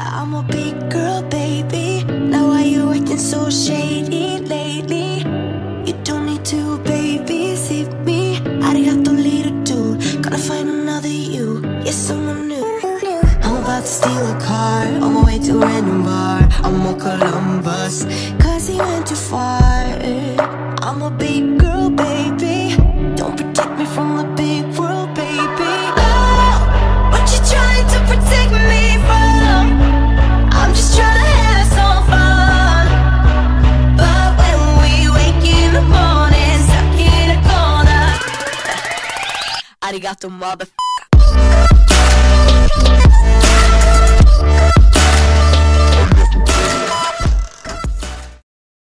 I'm a big girl, baby. Now why you acting so shady lately? You don't need to babysit me. Arigato, little dude. Gonna find another you. Yes, someone new. I'm about to steal a car on my way to a random bar. I'm on Columbus, cause he went too far. I'm a big girl, baby. Arigato, motherfucker.